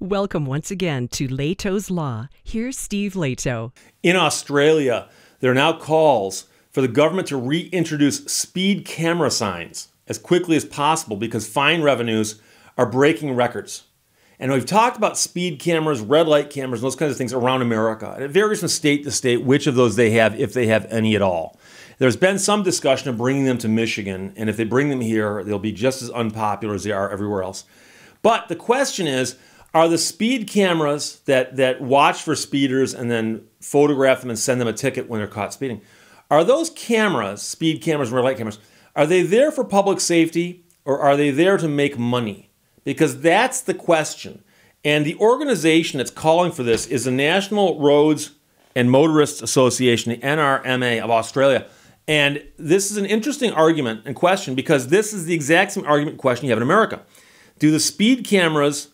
Welcome once again to Lehto's Law. Here's Steve Lehto. In Australia, there are now calls for the government to reintroduce speed camera signs as quickly as possible because fine revenues are breaking records. And we've talked about speed cameras, red light cameras, and those kinds of things around America. And it varies from state to state which of those they have, if they have any at all. There's been some discussion of bringing them to Michigan, and if they bring them here, they'll be just as unpopular as they are everywhere else. But the question is, are the speed cameras that, that watch for speeders and then photograph them and send them a ticket when they're caught speeding, are those cameras, speed cameras, red light cameras, are they there for public safety or are they there to make money? Because that's the question. And the organization that's calling for this is the National Roads and Motorists Association, the NRMA of Australia. And this is an interesting argument and question because this is the exact same argument question you have in America. Do the speed cameras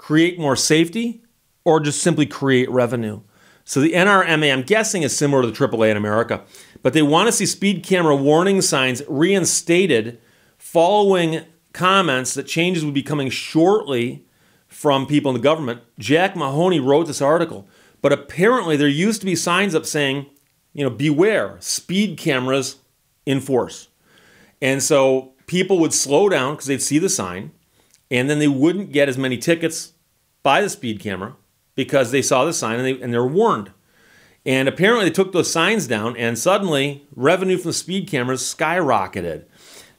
create more safety or just simply create revenue? So the NRMA, I'm guessing, is similar to the AAA in America, but they want to see speed camera warning signs reinstated following comments that changes would be coming shortly from people in the government. Jack Mahoney wrote this article, but apparently there used to be signs up saying, you know, beware, speed cameras in force. And so people would slow down because they'd see the sign and then they wouldn't get as many tickets by the speed camera because they saw the sign and they, and they were warned. And apparently they took those signs down, and suddenly revenue from the speed cameras skyrocketed.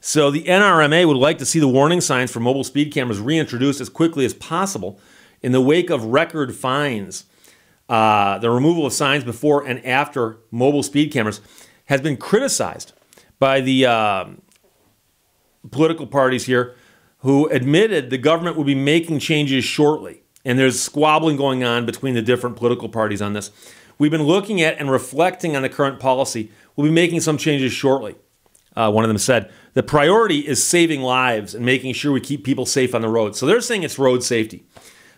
So the NRMA would like to see the warning signs for mobile speed cameras reintroduced as quickly as possible in the wake of record fines. Uh, the removal of signs before and after mobile speed cameras has been criticized by the uh, political parties here who admitted the government would be making changes shortly. And there's squabbling going on between the different political parties on this. We've been looking at and reflecting on the current policy. We'll be making some changes shortly. Uh, one of them said, the priority is saving lives and making sure we keep people safe on the road. So they're saying it's road safety.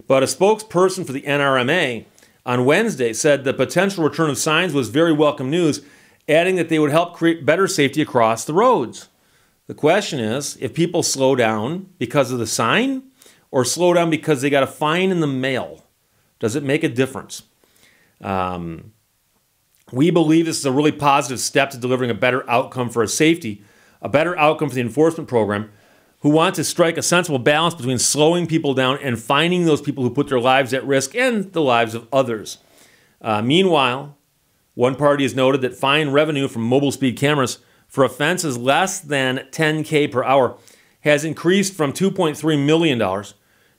But a spokesperson for the NRMA on Wednesday said the potential return of signs was very welcome news, adding that they would help create better safety across the roads. The question is if people slow down because of the sign or slow down because they got a fine in the mail, does it make a difference? Um, we believe this is a really positive step to delivering a better outcome for safety, a better outcome for the enforcement program, who want to strike a sensible balance between slowing people down and finding those people who put their lives at risk and the lives of others. Uh, meanwhile, one party has noted that fine revenue from mobile speed cameras for offenses less than 10K per hour has increased from $2.3 million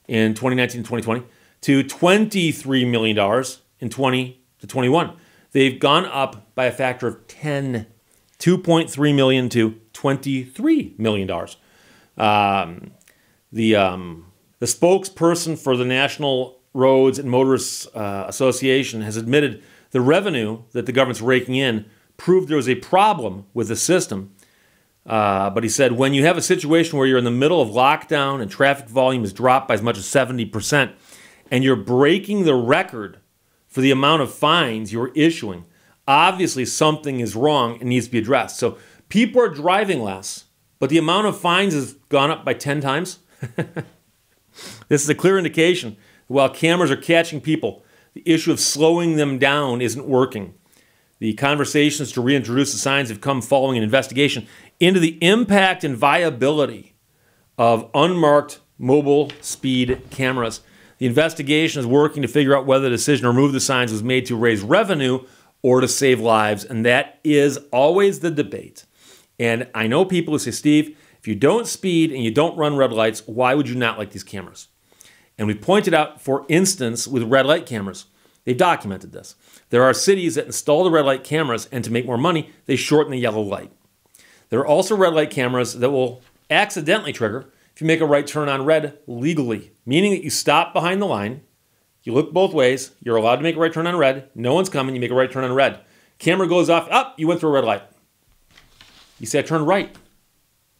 in 2019 to 2020 to $23 million in 20 to 21. They've gone up by a factor of 10, 2.3 million to 23 million dollars. Um, the um, the spokesperson for the National Roads and Motorists uh, Association has admitted the revenue that the government's raking in proved there was a problem with the system. Uh, but he said when you have a situation where you're in the middle of lockdown and traffic volume is dropped by as much as 70%, and you're breaking the record for the amount of fines you're issuing, obviously something is wrong and needs to be addressed. So people are driving less, but the amount of fines has gone up by 10 times. this is a clear indication that while cameras are catching people, the issue of slowing them down isn't working. The conversations to reintroduce the signs have come following an investigation into the impact and viability of unmarked mobile speed cameras. The investigation is working to figure out whether the decision to remove the signs was made to raise revenue or to save lives, and that is always the debate. And I know people who say, Steve, if you don't speed and you don't run red lights, why would you not like these cameras? And we pointed out, for instance, with red light cameras, they've documented this. There are cities that install the red light cameras, and to make more money, they shorten the yellow light. There are also red light cameras that will accidentally trigger if you make a right turn on red legally, meaning that you stop behind the line, you look both ways, you're allowed to make a right turn on red, no one's coming, you make a right turn on red. Camera goes off, up, oh, you went through a red light. You say I turned right.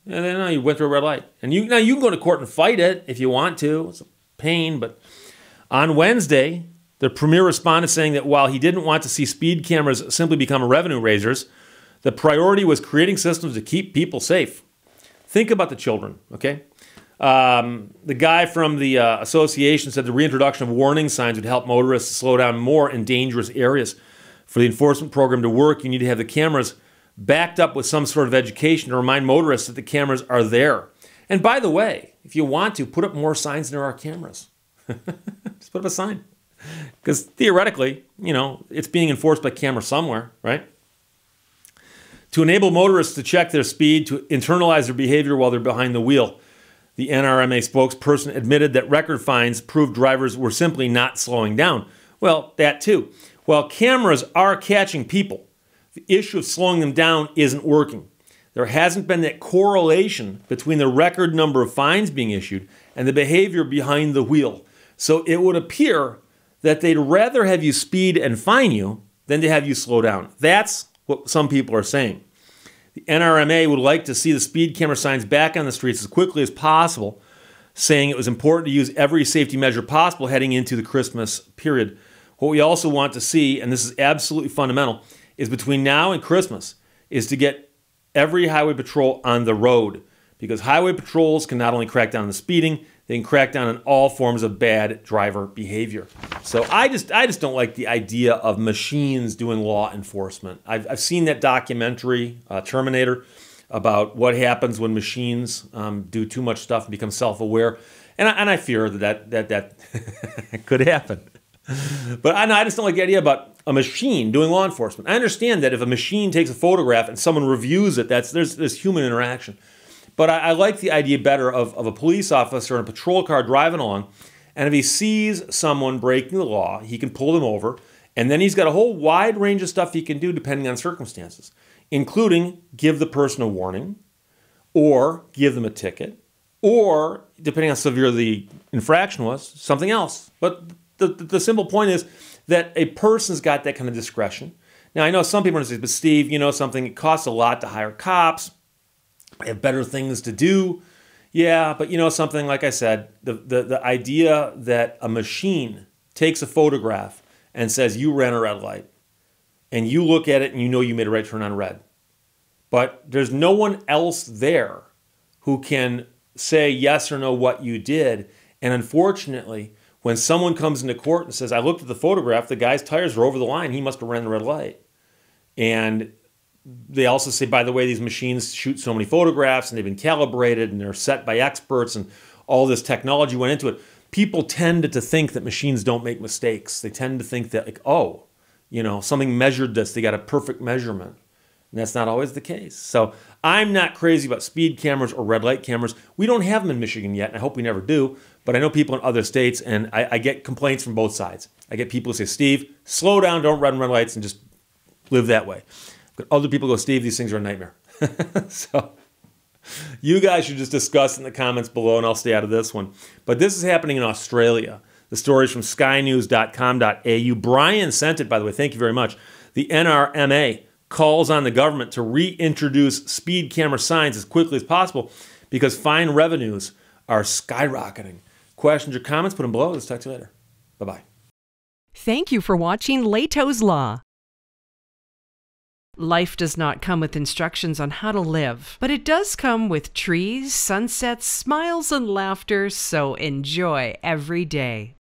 And then no, you went through a red light. And you now you can go to court and fight it if you want to. It's a pain, but on Wednesday, the premier responded saying that while he didn't want to see speed cameras simply become revenue raisers, the priority was creating systems to keep people safe. Think about the children, okay? Um, the guy from the uh, association said the reintroduction of warning signs would help motorists slow down more in dangerous areas. For the enforcement program to work, you need to have the cameras backed up with some sort of education to remind motorists that the cameras are there. And by the way, if you want to, put up more signs than there are cameras. Just put up a sign. Because theoretically, you know, it's being enforced by camera somewhere, right? To enable motorists to check their speed, to internalize their behavior while they're behind the wheel. The NRMA spokesperson admitted that record fines proved drivers were simply not slowing down. Well, that too. While cameras are catching people, the issue of slowing them down isn't working. There hasn't been that correlation between the record number of fines being issued and the behavior behind the wheel. So it would appear that they'd rather have you speed and fine you than to have you slow down. That's what some people are saying. The NRMA would like to see the speed camera signs back on the streets as quickly as possible, saying it was important to use every safety measure possible heading into the Christmas period. What we also want to see, and this is absolutely fundamental, is between now and Christmas, is to get every highway patrol on the road because highway patrols can not only crack down on the speeding, they can crack down on all forms of bad driver behavior. So I just I just don't like the idea of machines doing law enforcement. I've, I've seen that documentary uh, Terminator about what happens when machines um, do too much stuff and become self-aware, and I, and I fear that that that, that could happen. But I, I just don't like the idea about a machine doing law enforcement. I understand that if a machine takes a photograph and someone reviews it, that's there's there's human interaction. But I, I like the idea better of, of a police officer in a patrol car driving along, and if he sees someone breaking the law, he can pull them over, and then he's got a whole wide range of stuff he can do depending on circumstances, including give the person a warning, or give them a ticket, or depending on how severe the infraction was, something else. But the, the, the simple point is that a person's got that kind of discretion. Now, I know some people are going to say, but Steve, you know something, it costs a lot to hire cops. I have better things to do. Yeah, but you know something, like I said, the, the, the idea that a machine takes a photograph and says you ran a red light, and you look at it and you know you made a right turn on red, but there's no one else there who can say yes or no what you did. And unfortunately, when someone comes into court and says, I looked at the photograph, the guy's tires were over the line, he must have ran the red light. And they also say, by the way, these machines shoot so many photographs and they've been calibrated and they're set by experts and all this technology went into it. People tend to think that machines don't make mistakes. They tend to think that, like, oh, you know, something measured this, they got a perfect measurement. And that's not always the case. So I'm not crazy about speed cameras or red light cameras. We don't have them in Michigan yet, and I hope we never do. But I know people in other states, and I, I get complaints from both sides. I get people who say, Steve, slow down, don't run red lights, and just live that way. But other people go, Steve, these things are a nightmare. so you guys should just discuss in the comments below, and I'll stay out of this one. But this is happening in Australia. The story is from skynews.com.au. Brian sent it, by the way. Thank you very much. The NRMA calls on the government to reintroduce speed camera signs as quickly as possible because fine revenues are skyrocketing. Questions or comments, put them below. Let's talk to you later. Bye bye. Thank you for watching Lehto's Law. Life does not come with instructions on how to live, but it does come with trees, sunsets, smiles, and laughter, so enjoy every day.